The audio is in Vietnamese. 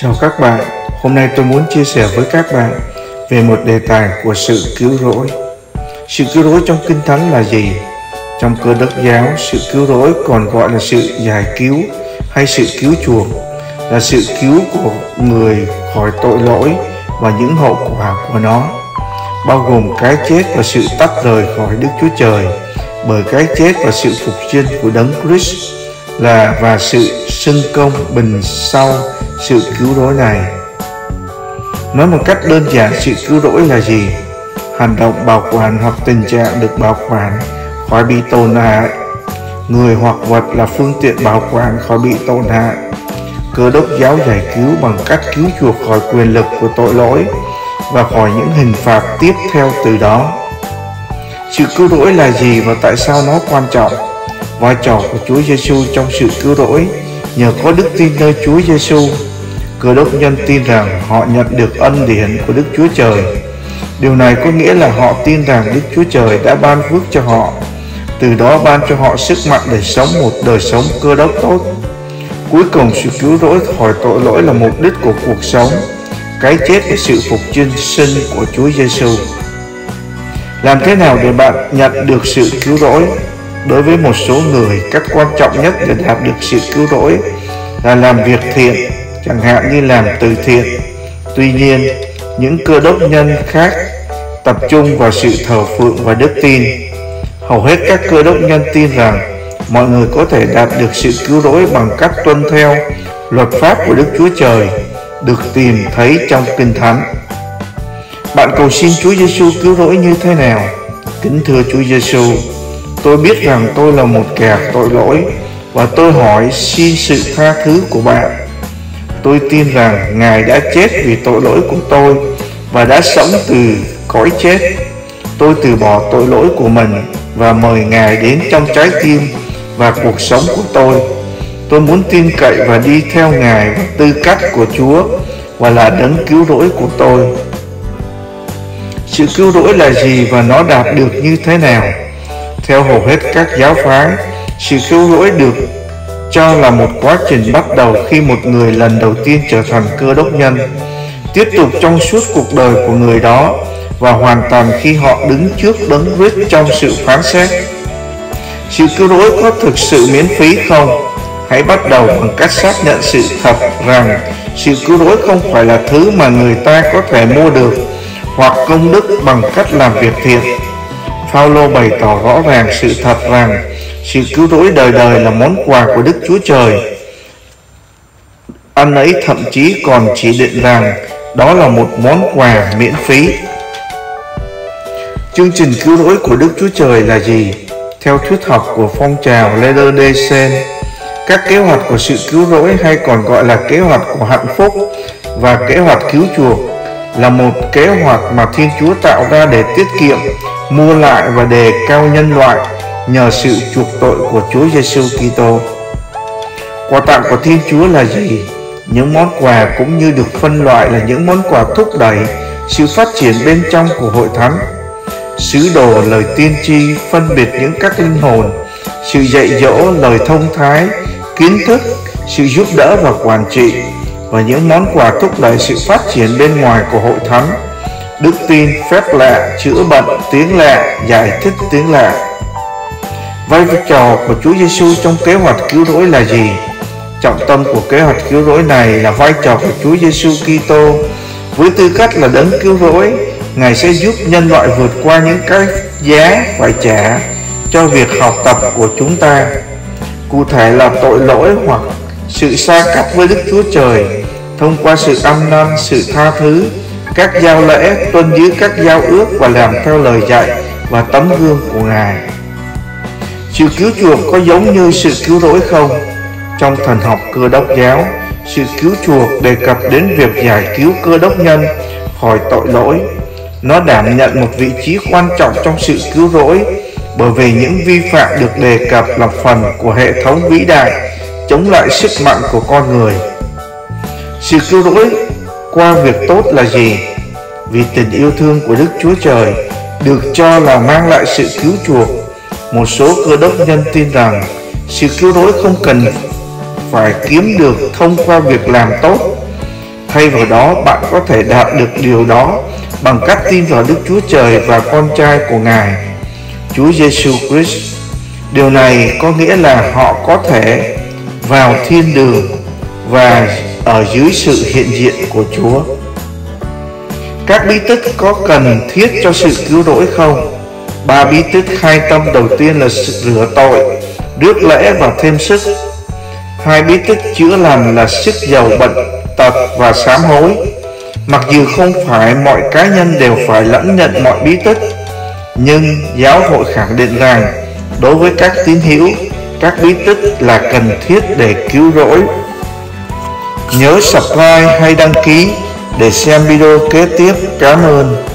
Chào các bạn, hôm nay tôi muốn chia sẻ với các bạn về một đề tài của sự cứu rỗi. Sự cứu rỗi trong Kinh Thánh là gì? Trong cơ đốc giáo, sự cứu rỗi còn gọi là sự giải cứu hay sự cứu chuộc, là sự cứu của người khỏi tội lỗi và những hậu quả của nó, bao gồm cái chết và sự tách rời khỏi Đức Chúa Trời bởi cái chết và sự phục sinh của Đấng Christ là và sự xưng công bình sau sự cứu rỗi này. Nói một cách đơn giản, sự cứu rỗi là gì? Hành động bảo quản hoặc tình trạng được bảo quản khỏi bị tổn hại. Người hoặc vật là phương tiện bảo quản khỏi bị tổn hại. Cơ đốc giáo giải cứu bằng cách cứu chuộc khỏi quyền lực của tội lỗi và khỏi những hình phạt tiếp theo từ đó. Sự cứu rỗi là gì và tại sao nó quan trọng? Vai trò của Chúa Giêsu trong sự cứu rỗi nhờ có đức tin nơi Chúa Giêsu cơ đốc nhân tin rằng họ nhận được ân điển của Đức Chúa Trời. Điều này có nghĩa là họ tin rằng Đức Chúa Trời đã ban phước cho họ, từ đó ban cho họ sức mạnh để sống một đời sống cơ đốc tốt. Cuối cùng, sự cứu rỗi khỏi tội lỗi là mục đích của cuộc sống, cái chết và sự phục sinh sinh của Chúa Giêsu làm thế nào để bạn nhận được sự cứu rỗi? Đối với một số người, cách quan trọng nhất để đạt được sự cứu rỗi là làm việc thiện chẳng hạn như làm từ thiện. Tuy nhiên, những cơ đốc nhân khác tập trung vào sự thờ phượng và đức tin. Hầu hết các cơ đốc nhân tin rằng mọi người có thể đạt được sự cứu rỗi bằng cách tuân theo luật pháp của đức chúa trời, được tìm thấy trong kinh thánh. Bạn cầu xin chúa giêsu cứu rỗi như thế nào? Kính thưa chúa giêsu tôi biết rằng tôi là một kẻ tội lỗi và tôi hỏi xin sự tha thứ của bạn tôi tin rằng ngài đã chết vì tội lỗi của tôi và đã sống từ cõi chết. Tôi từ bỏ tội lỗi của mình và mời ngài đến trong trái tim và cuộc sống của tôi. Tôi muốn tin cậy và đi theo ngài và tư cách của chúa và là đấng cứu rỗi của tôi. Sự cứu rỗi là gì và nó đạt được như thế nào? Theo hầu hết các giáo phái, sự cứu rỗi được cho là một quá trình bắt đầu khi một người lần đầu tiên trở thành cơ đốc nhân tiếp tục trong suốt cuộc đời của người đó và hoàn toàn khi họ đứng trước đấng rít trong sự phán xét. Sự cứu rỗi có thực sự miễn phí không? Hãy bắt đầu bằng cách xác nhận sự thật rằng sự cứu rỗi không phải là thứ mà người ta có thể mua được hoặc công đức bằng cách làm việc thiện. Phaolô bày tỏ rõ ràng sự thật rằng sự cứu rỗi đời đời là món quà của Đức Chúa Trời. Anh ấy thậm chí còn chỉ định rằng đó là một món quà miễn phí. Chương trình cứu rỗi của Đức Chúa Trời là gì? Theo thuyết học của phong trào Lederdesen, các kế hoạch của sự cứu rỗi hay còn gọi là kế hoạch của hạnh phúc và kế hoạch cứu chuộc là một kế hoạch mà Thiên Chúa tạo ra để tiết kiệm, mua lại và đề cao nhân loại nhờ sự chuộc tội của Chúa Giêsu Kitô. Quà tặng của Thiên Chúa là gì? Những món quà cũng như được phân loại là những món quà thúc đẩy sự phát triển bên trong của hội thánh. Sứ đồ lời tiên tri phân biệt những các linh hồn, sự dạy dỗ lời thông thái, kiến thức, sự giúp đỡ và quản trị và những món quà thúc đẩy sự phát triển bên ngoài của hội thánh. Đức tin phép lạ, chữa bệnh tiếng lạ, giải thích tiếng lạ. Vai trò của Chúa Giêsu trong kế hoạch cứu rỗi là gì? Trọng tâm của kế hoạch cứu rỗi này là vai trò của Chúa Giêsu Kitô. Với tư cách là đấng cứu rỗi, Ngài sẽ giúp nhân loại vượt qua những cái giá phải trả cho việc học tập của chúng ta. Cụ thể là tội lỗi hoặc sự xa cách với Đức Chúa Trời thông qua sự ăn năn, sự tha thứ, các giao lễ, tuân giữ các giao ước và làm theo lời dạy và tấm gương của Ngài. Sự cứu chuộc có giống như sự cứu rỗi không? Trong thần học cơ đốc giáo, sự cứu chuộc đề cập đến việc giải cứu cơ đốc nhân khỏi tội lỗi. Nó đảm nhận một vị trí quan trọng trong sự cứu rỗi bởi vì những vi phạm được đề cập là phần của hệ thống vĩ đại chống lại sức mạnh của con người. Sự cứu rỗi qua việc tốt là gì? Vì tình yêu thương của Đức Chúa Trời được cho là mang lại sự cứu chuộc. Một số cơ đốc nhân tin rằng sự cứu rỗi không cần phải kiếm được thông qua việc làm tốt. Thay vào đó, bạn có thể đạt được điều đó bằng cách tin vào Đức Chúa Trời và con trai của Ngài, Chúa Giêsu Christ. Điều này có nghĩa là họ có thể vào thiên đường và ở dưới sự hiện diện của Chúa. Các bí tích có cần thiết cho sự cứu rỗi không? Ba bí tích khai tâm đầu tiên là sự rửa tội, rước lễ và thêm sức. Hai bí tích chữa lành là sức giàu bệnh, tật và sám hối. Mặc dù không phải mọi cá nhân đều phải lãnh nhận mọi bí tích, nhưng giáo hội khẳng định rằng đối với các tín hữu, các bí tích là cần thiết để cứu rỗi. Nhớ subscribe hay đăng ký để xem video kế tiếp. Cảm ơn.